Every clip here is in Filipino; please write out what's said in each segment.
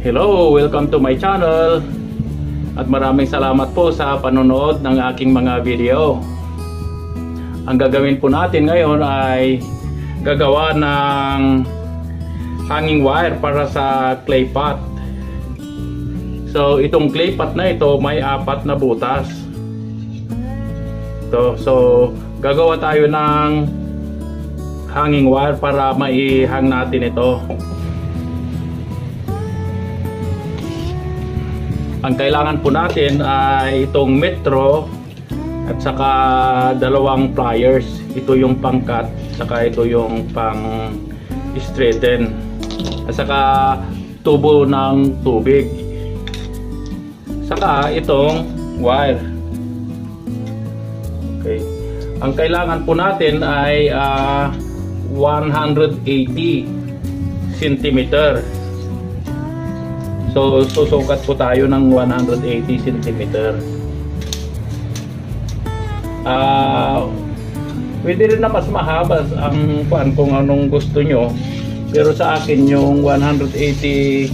Hello, welcome to my channel. At maraming salamat po sa panonood ng aking mga video. Ang gagawin po natin ngayon ay gagawa ng hanging wire para sa clay pot. So, itong clay pot na ito may apat na butas. Ito, so, gagawa tayo ng hanging wire para maihang natin ito. Ang kailangan po natin ay itong metro at saka dalawang pliers. Ito yung pangkat, saka ito yung pang straighten. At saka tubo ng tubig. Saka itong wire. Okay. Ang kailangan po natin ay uh, 180 centimeter. So, susukat po tayo ng 180 cm. Ah, uh, pwede rin na mas mahaba ang kuan kung anong gusto nyo. Pero sa akin yung 180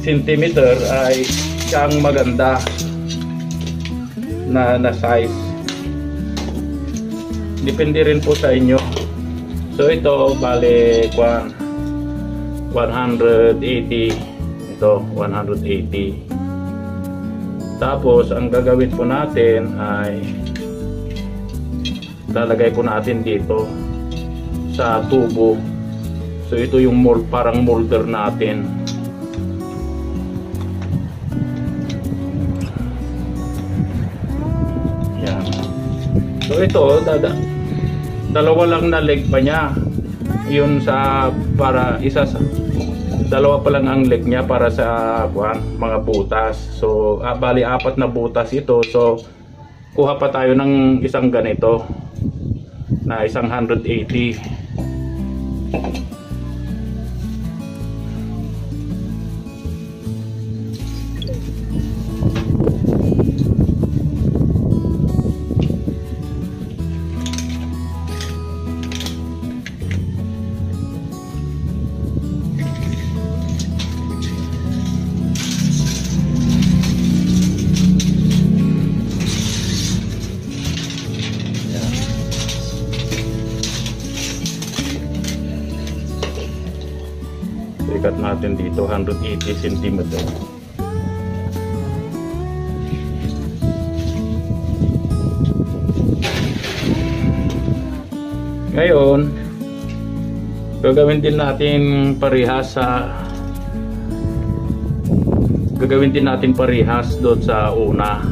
cm ay siyang maganda na, na size. Depende rin po sa inyo. So ito bale kuan 180 ito 180 tapos ang gagawin po natin ay lalagay po natin dito sa tubo. So ito yung mold parang molder natin. Yan. So ito dada, dalawa lang na leg pa niya. Yun sa para isa sa dalawa pa lang ang leg niya para sa kuan, mga butas. So ah, bali apat na butas ito. So kuha pa tayo ng isang ganito na isang 180 natin dito 180 cm ngayon gagawin din natin parehas sa gagawin din natin parehas doon sa una.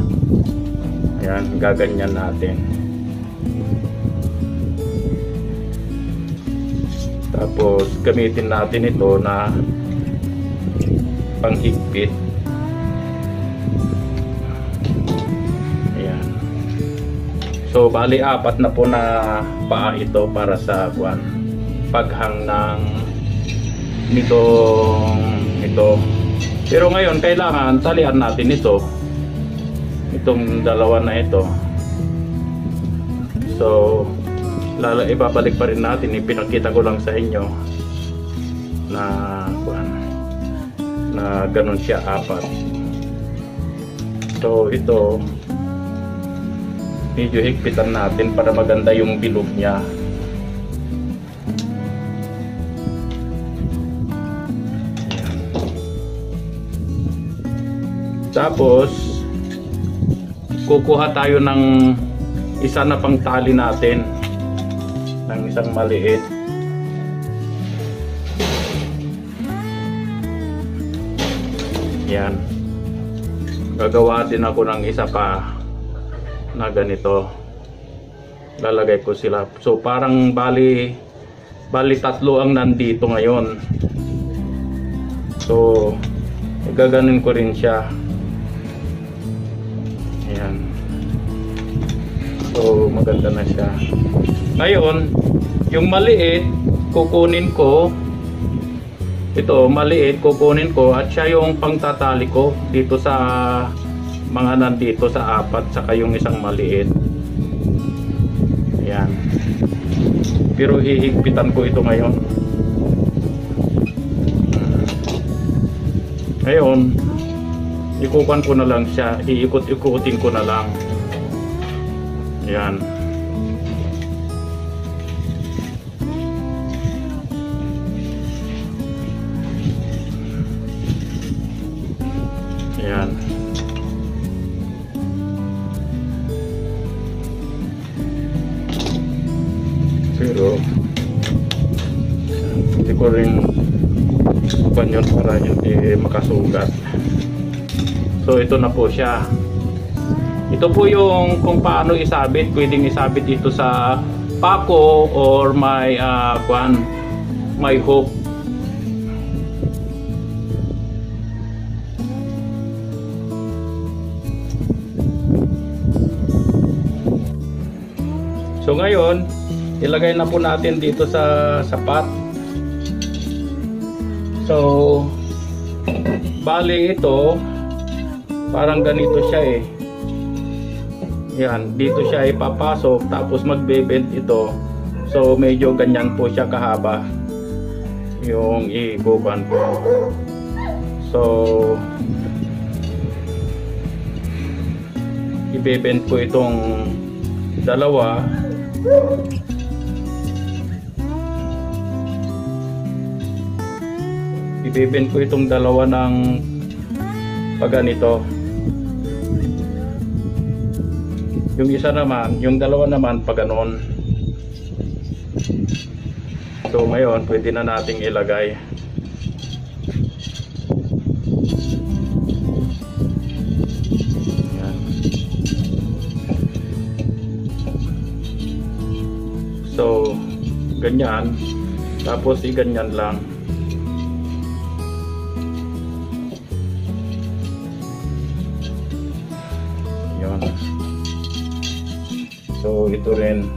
Ayan gaganyan natin. Tapos gamitin natin ito na panghigpit. Ayan. So bali apat na po na paa ito para sa kuan paghang ng nitong ito. Pero ngayon kailangan talian natin ito. Itong dalawa na ito. So lalo ibabalik pa rin natin. Ipinakita ko lang sa inyo na na ganun siya apat. So ito medyo higpitan natin para maganda yung bilog niya. Tapos kukuha tayo ng isa na pang tali natin ng isang maliit yan. Gagawa din ako ng isa pa na ganito. Lalagay ko sila. So parang bali bali tatlo ang nandito ngayon. So gaganin ko rin siya. Ayan. So maganda na siya. Ngayon yung maliit kukunin ko ito maliit kukunin ko at siya yung pangtatali ko dito sa mga nandito sa apat saka yung isang maliit ayan pero hihigpitan ko ito ngayon Ngayon, ikukan ko na lang siya. Iikot-ikutin ko na lang. Yan. Hindi makasugat. So ito na po siya. Ito po yung kung paano isabit. Pwedeng isabit ito sa pako or may uh, kwan, may hook. So ngayon, ilagay na po natin dito sa sapat. So, bali ito, parang ganito siya eh. Yan, dito siya ipapasok tapos magbe-bend ito. So, medyo ganyan po siya kahaba yung iguban ko. So, ibebend ko itong dalawa ibibend ko itong dalawa ng paganito. Yung isa naman yung dalawa naman paganon. So ngayon pwede na nating ilagay. So ganyan. Tapos i-ganyan lang So, ito rin.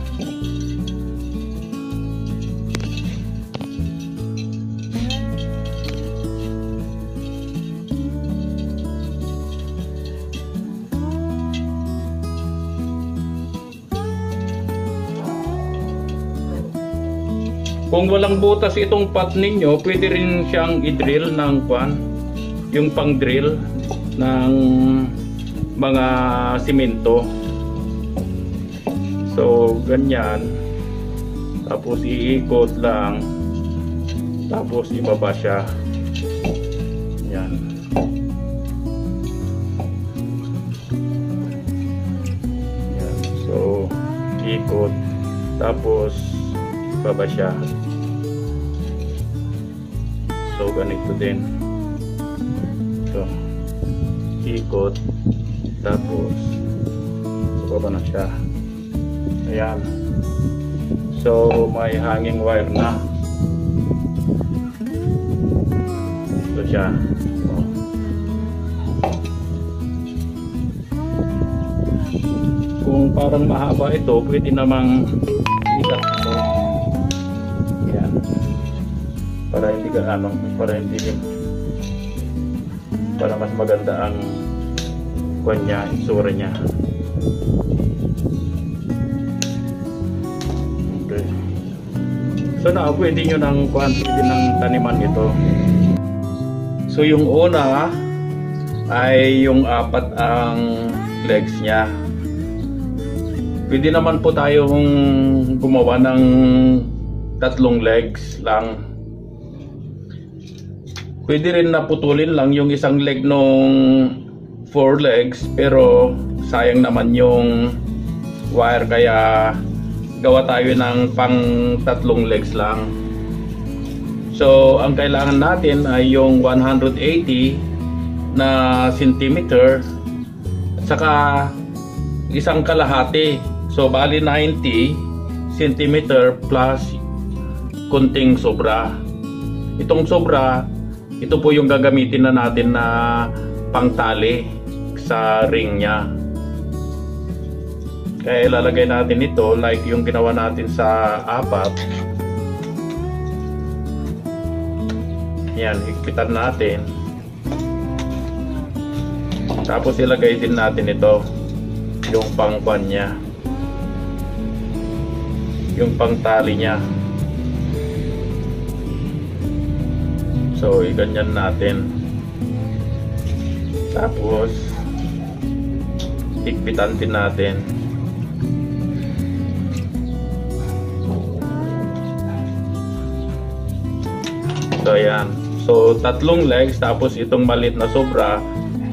Kung walang butas itong pot ninyo, pwede rin siyang i-drill ng kwan, yung pang-drill ng mga simento. So, ganyan. Tapos iikot lang. Tapos ibaba siya. Yan. Yan. So, ikot. Tapos ibaba siya. So, ganito din. So, ikot. Tapos, ibaba na siya. Ayan. So, may hanging wire na. Ito siya. Kung parang mahaba ito, pwede namang ikat ito. Ayan. Para hindi ka ano, para hindi para mas maganda ang kanya, itsura niya. So na pwede nyo ng quantity ng taniman ito. So yung una ay yung apat ang legs niya. Pwede naman po tayong gumawa ng tatlong legs lang. Pwede rin naputulin lang yung isang leg nung four legs pero sayang naman yung wire kaya gawa tayo ng pang tatlong legs lang. So, ang kailangan natin ay yung 180 na centimeter at saka isang kalahati. So, bali 90 centimeter plus kunting sobra. Itong sobra, ito po yung gagamitin na natin na pangtali sa ring niya. Kaya ilalagay natin ito like yung ginawa natin sa apat. Yan, higpitan natin. Tapos ilagay din natin ito yung pangkwan niya. Yung pangtali niya. So, iganyan natin. Tapos, higpitan din natin. So, ayan. So, tatlong legs, tapos itong malit na sobra,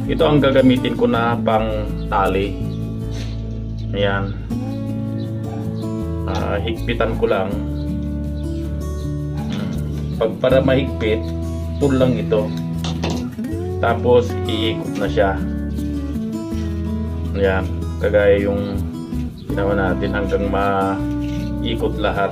ito ang gagamitin ko na pang tali. Ayan. Uh, higpitan ko lang. Pag para mahigpit, pull lang ito. Tapos, iikot na siya. Ayan. Kagaya yung ginawa natin hanggang maikot lahat.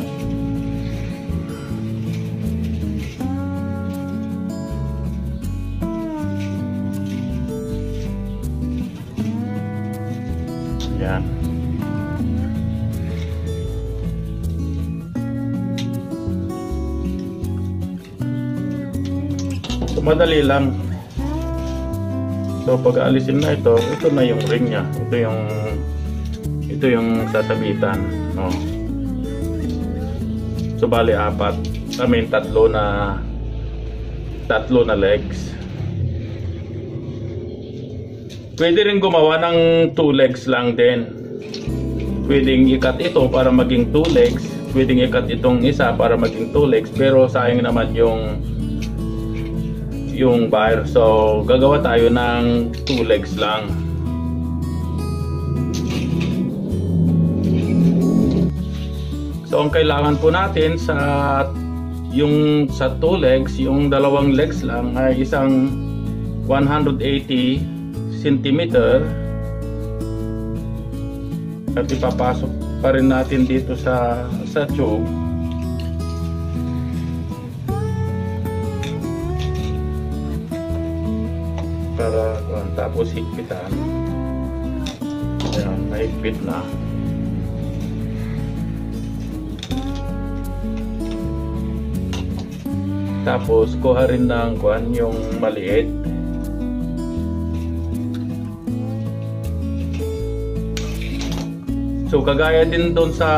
So, madali lang. So, pag aalisin na ito, ito na yung ring niya. Ito yung ito yung sasabitan. No? So, bali apat. I mean, tatlo na tatlo na legs. Pwede rin gumawa ng 2 legs lang din. Pwedeng ikat ito para maging 2 legs. Pwedeng ikat itong isa para maging 2 legs. Pero sayang naman yung yung bar. So, gagawa tayo ng 2 legs lang. So, ang kailangan po natin sa yung sa 2 legs, yung dalawang legs lang ay isang 180 centimeter at ipapasok pa rin natin dito sa sa tube tapos higpitan. Ayan, nahigpit na. Tapos kuha rin ng kuhan yung maliit. So kagaya din doon sa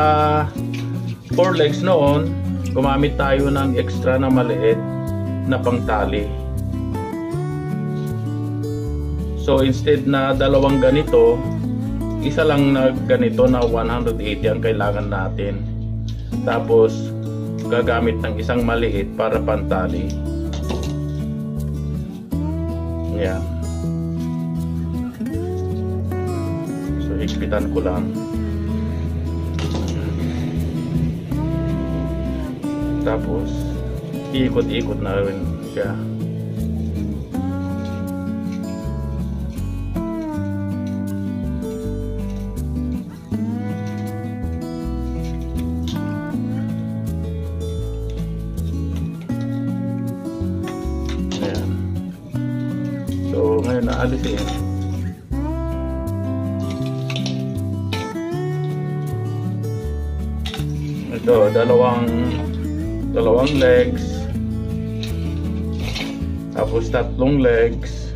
four legs noon, gumamit tayo ng extra na maliit na pangtali. So instead na dalawang ganito, isa lang na ganito na 180 ang kailangan natin. Tapos gagamit ng isang maliit para pantali. Yan. So higpitan ko lang. tapos ikot-ikot na rin siya so ngayon naalisin ito dalawang dalawang legs. Tapos tatlong legs.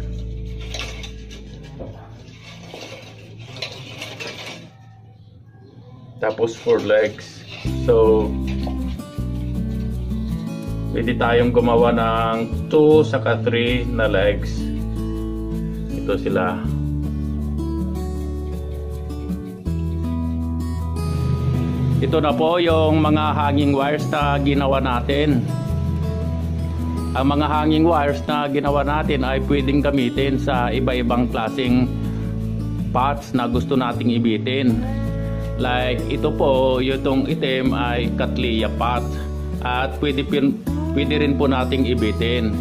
Tapos four legs. So pwede tayong gumawa ng 2 saka 3 na legs ito sila Ito na po yung mga hanging wires na ginawa natin. Ang mga hanging wires na ginawa natin ay pwedeng gamitin sa iba-ibang klaseng pots na gusto nating ibitin. Like ito po, yung itim ay Cattleya pot. At pwede, pwede rin po nating ibitin.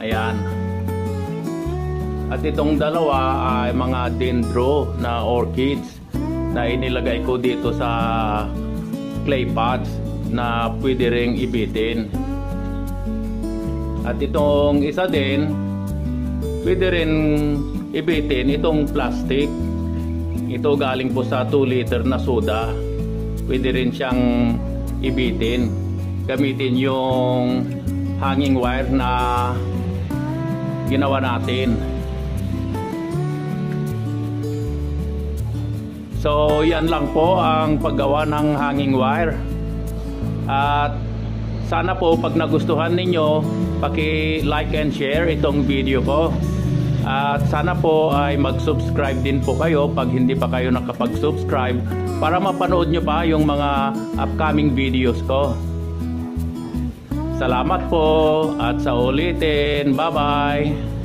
Ayan. At itong dalawa ay mga dendro na orchids na inilagay ko dito sa clay pots na pwede ring ibitin. At itong isa din, pwede rin ibitin itong plastic. Ito galing po sa 2 liter na soda. Pwede rin siyang ibitin. Gamitin yung hanging wire na ginawa natin. So yan lang po ang paggawa ng hanging wire. At sana po pag nagustuhan ninyo, paki-like and share itong video ko. At sana po ay mag-subscribe din po kayo pag hindi pa kayo nakapag-subscribe para mapanood nyo pa yung mga upcoming videos ko. Salamat po at sa ulitin. Bye-bye.